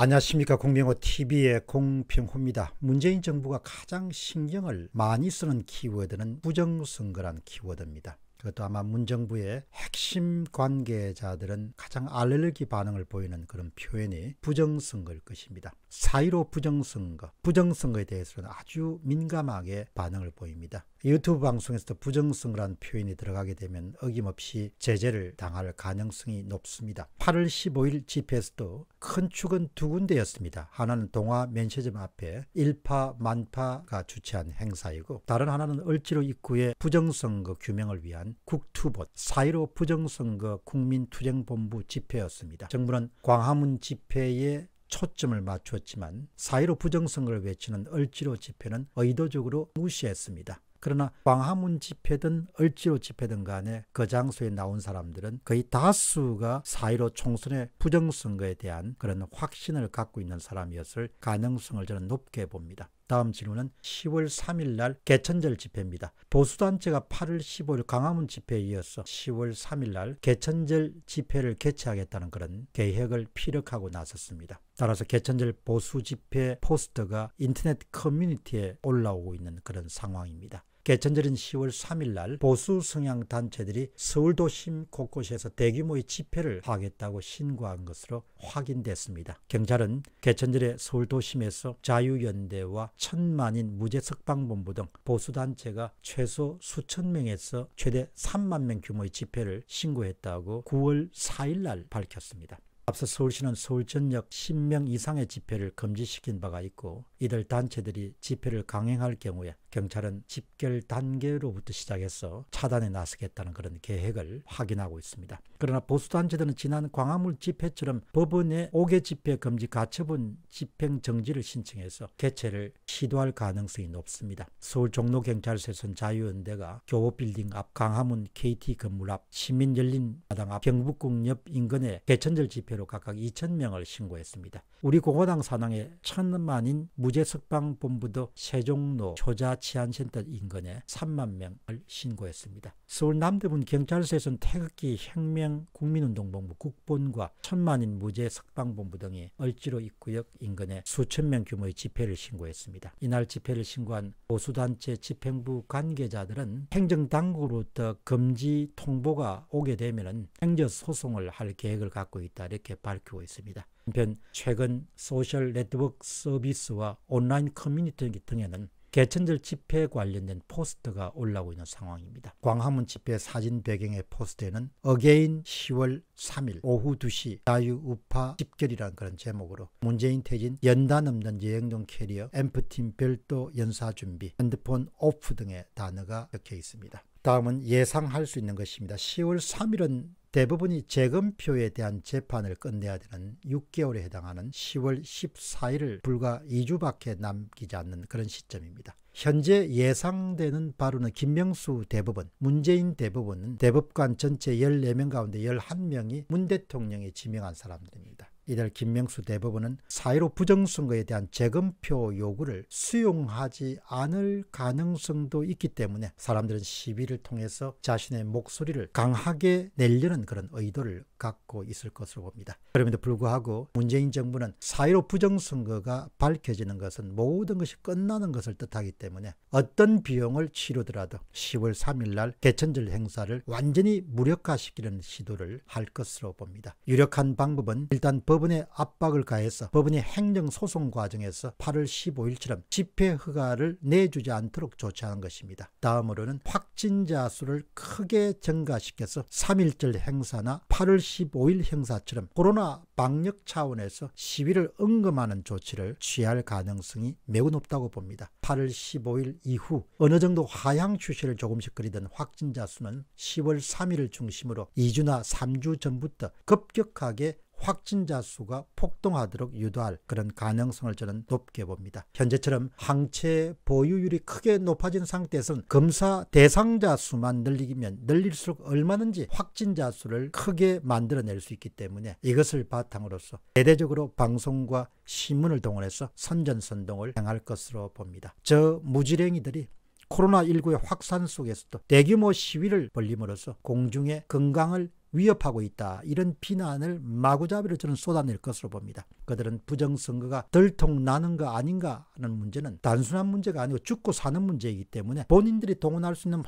안녕하십니까 공병호 TV의 공평호입니다. 문재인 정부가 가장 신경을 많이 쓰는 키워드는 부정선거란 키워드입니다. 그것도 아마 문정부의 핵심 관계자들은 가장 알레르기 반응을 보이는 그런 표현이 부정선거일 것입니다. 사이로 부정선거, 부정선거에 대해서는 아주 민감하게 반응을 보입니다. 유튜브 방송에서도 부정선거라는 표현이 들어가게 되면 어김없이 제재를 당할 가능성이 높습니다. 8월 15일 집회에서도 큰 축은 두 군데였습니다. 하나는 동화 면세점 앞에 일파 만파가 주최한 행사이고 다른 하나는 을지로 입구의 부정선거 규명을 위한 국투봇 4.15 부정선거 국민투쟁본부 집회였습니다. 정부는 광화문 집회에 초점을 맞추었지만 4.15 부정선거를 외치는 을지로 집회는 의도적으로 무시했습니다. 그러나 광화문 집회든 을지로 집회든 간에 그 장소에 나온 사람들은 거의 다수가 4.15 총선의 부정선거에 대한 그런 확신을 갖고 있는 사람이었을 가능성을 저는 높게 봅니다. 다음 질문은 10월 3일 날 개천절 집회입니다. 보수단체가 8월 15일 광화문 집회에 이어서 10월 3일 날 개천절 집회를 개최하겠다는 그런 계획을 피력하고 나섰습니다. 따라서 개천절 보수 집회 포스터가 인터넷 커뮤니티에 올라오고 있는 그런 상황입니다. 개천절인 10월 3일 날 보수 성향 단체들이 서울 도심 곳곳에서 대규모의 집회를 하겠다고 신고한 것으로 확인됐습니다. 경찰은 개천절에 서울 도심에서 자유연대와 천만인 무죄석방본부 등 보수 단체가 최소 수천 명에서 최대 3만 명 규모의 집회를 신고했다고 9월 4일 날 밝혔습니다. 앞서 서울시는 서울 전역 10명 이상의 집회를 금지시킨 바가 있고 이들 단체들이 집회를 강행할 경우에 경찰은 집결 단계로부터 시작해서 차단에 나서겠다는 그런 계획을 확인하고 있습니다. 그러나 보수단체들은 지난 광화문 집회처럼 법원에 5개 집회 금지 가처분 집행 정지를 신청해서 개최를 시도할 가능성이 높습니다. 서울 종로경찰서에서는 자유연대가 교보빌딩 앞 강화문 KT 건물 앞 시민열린마당 앞 경북궁 옆 인근에 개천절 집회 로 각각 2천명을 신고했습니다. 우리 공화당 산항의 천만인 무죄석방본부도 세종로 효자치안센터 인근에 3만 명을 신고했습니다. 서울 남대문 경찰서에서는 태극기 혁명 국민운동본부 국본과 천만인 무죄석방본부 등이 을지로 입구역 인근에 수천 명 규모의 집회를 신고했습니다. 이날 집회를 신고한 보수단체 집행부 관계자들은 행정당국으로부터 금지 통보가 오게 되면 행정소송을 할 계획을 갖고 있다 이렇게 밝히고 있습니다. 한편 최근 소셜 네트워크 서비스와 온라인 커뮤니티 등에는 개천절 집회 관련된 포스터가 올라오고 있는 상황입니다. 광화문 집회 사진 배경의 포스터에는 again 10월 3일 오후 2시 자유우파 집결이라는 그런 제목으로 문재인 퇴진 연단 없는 여행용 캐리어 앰프팀 별도 연사 준비 핸드폰 off 등의 단어가 적혀 있습니다. 다음은 예상할 수 있는 것입니다. 10월 3일은 대부분이 재검표에 대한 재판을 끝내야 되는 6개월에 해당하는 10월 14일을 불과 2주밖에 남기지 않는 그런 시점입니다. 현재 예상되는 바로는 김명수 대법원, 문재인 대법원은 대법관 전체 14명 가운데 11명이 문 대통령이 지명한 사람들입니다. 이달 김명수 대법원은 4.15 부정선거에 대한 재검표 요구를 수용하지 않을 가능성도 있기 때문에 사람들은 시위를 통해서 자신의 목소리를 강하게 내려는 그런 의도를 갖고 있을 것으로 봅니다. 그럼에도 불구하고 문재인 정부는 4.15 부정선거가 밝혀지는 것은 모든 것이 끝나는 것을 뜻하기 때문에 어떤 비용을 치르더라도 10월 3일 날 개천절 행사를 완전히 무력화시키려는 시도를 할 것으로 봅니다. 유력한 방법은 일단 법 법원에 압박을 가해서 법원이 행정소송 과정에서 8월 15일처럼 집회 허가를 내주지 않도록 조치하는 것입니다. 다음으로는 확진자 수를 크게 증가시켜서 3일절 행사나 8월 15일 행사처럼 코로나 방역 차원에서 시위를 응금하는 조치를 취할 가능성이 매우 높다고 봅니다. 8월 15일 이후 어느 정도 하향 추세를 조금씩 그리던 확진자 수는 10월 3일을 중심으로 2주나 3주 전부터 급격하게 확진자 수가 폭등하도록 유도할 그런 가능성을 저는 높게 봅니다. 현재처럼 항체 보유율이 크게 높아진 상태에서는 검사 대상자 수만 늘리면 늘릴수록 얼마든지 확진자 수를 크게 만들어낼 수 있기 때문에 이것을 바탕으로서 대대적으로 방송과 신문을 동원해서 선전선동을 행할 것으로 봅니다. 저 무지랭이들이 코로나19의 확산 속에서도 대규모 시위를 벌림으로써 공중의 건강을 위협하고 있다. 이런 비난을 마구잡이로 저는 쏟아낼 것으로 봅니다. 그들은 부정선거가 들통나는 거 아닌가 하는 문제는 단순한 문제가 아니고 죽고 사는 문제이기 때문에 본인들이 동원할 수 있는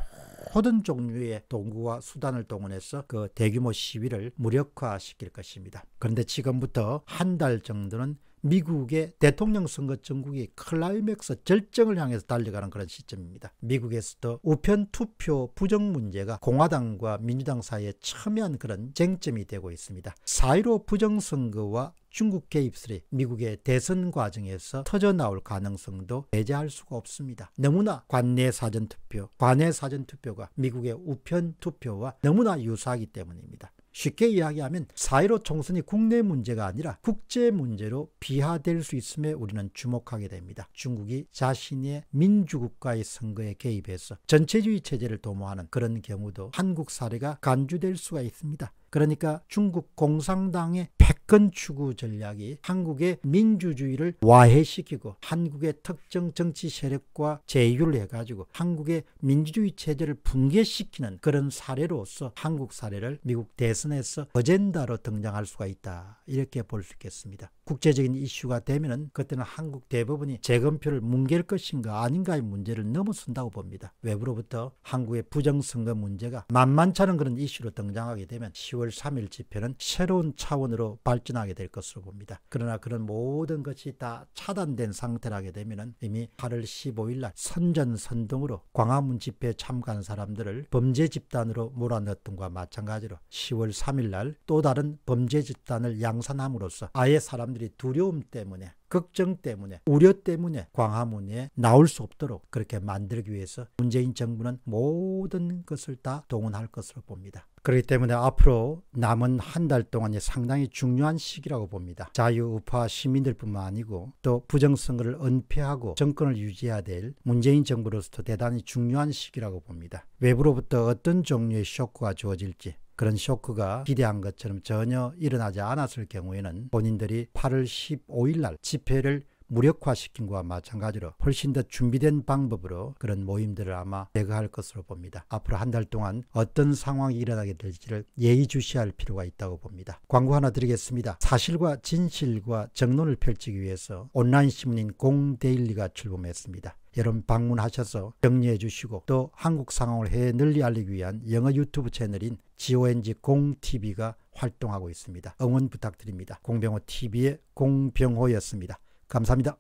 모든 종류의 도구와 수단을 동원해서 그 대규모 시위를 무력화시킬 것입니다. 그런데 지금부터 한 달 정도는 미국의 대통령 선거 정국이 클라이맥스 절정을 향해서 달려가는 그런 시점입니다. 미국에서도 우편 투표 부정 문제가 공화당과 민주당 사이에 첨예한 그런 쟁점이 되고 있습니다. 4.15 부정선거와 중국 개입설이 미국의 대선 과정에서 터져 나올 가능성도 배제할 수가 없습니다. 너무나 관내 사전투표, 관내 사전투표가 미국의 우편 투표와 너무나 유사하기 때문입니다. 쉽게 이야기하면 4.15 총선이 국내 문제가 아니라 국제 문제로 비화될 수 있음에 우리는 주목하게 됩니다. 중국이 자신의 민주국가의 선거에 개입해서 전체주의 체제를 도모하는 그런 경우도 한국 사례가 간주될 수가 있습니다. 그러니까 중국 공산당의 패권 추구 전략이 한국의 민주주의를 와해시키고 한국의 특정 정치 세력과 제휴를 해가지고 한국의 민주주의 체제를 붕괴시키는 그런 사례로서 한국 사례를 미국 대선에서 어젠다로 등장할 수가 있다. 이렇게 볼 수 있겠습니다. 국제적인 이슈가 되면은 그때는 한국 대부분이 재검표를 뭉갤 것인가 아닌가의 문제를 넘어선다고 봅니다. 외부로부터 한국의 부정선거 문제가 만만찮은 그런 이슈로 등장하게 되면 10월 3일 집회는 새로운 차원으로 발전하게 될 것으로 봅니다. 그러나 그런 모든 것이 다 차단된 상태라게 되면은 이미 8월 15일 날 선전선동으로 광화문 집회에 참가한 사람들을 범죄 집단으로 몰아넣던 것과 마찬가지로 10월 3일 날 또 다른 범죄 집단을 양산함으로써 아예 사람들이 두려움 때문에 걱정 때문에 우려 때문에 광화문에 나올 수 없도록 그렇게 만들기 위해서 문재인 정부는 모든 것을 다 동원할 것으로 봅니다. 그렇기 때문에 앞으로 남은 한 달 동안이 상당히 중요한 시기라고 봅니다. 자유우파 시민들뿐만 아니고 또 부정선거를 은폐하고 정권을 유지해야 될 문재인 정부로서도 대단히 중요한 시기라고 봅니다. 외부로부터 어떤 종류의 쇼크가 주어질지 그런 쇼크가 기대한 것처럼 전혀 일어나지 않았을 경우에는 본인들이 8월 15일 날 집회를 무력화시킨 것과 마찬가지로 훨씬 더 준비된 방법으로 그런 모임들을 아마 제거할 것으로 봅니다. 앞으로 한 달 동안 어떤 상황이 일어나게 될지를 예의주시할 필요가 있다고 봅니다. 광고 하나 드리겠습니다. 사실과 진실과 정론을 펼치기 위해서 온라인 신문인 공데일리가 출범했습니다. 여러분 방문하셔서 정리해 주시고 또 한국 상황을 해외 널리 알리기 위한 영어 유튜브 채널인 GONG 공TV가 활동하고 있습니다. 응원 부탁드립니다. 공병호 TV의 공병호였습니다. 감사합니다.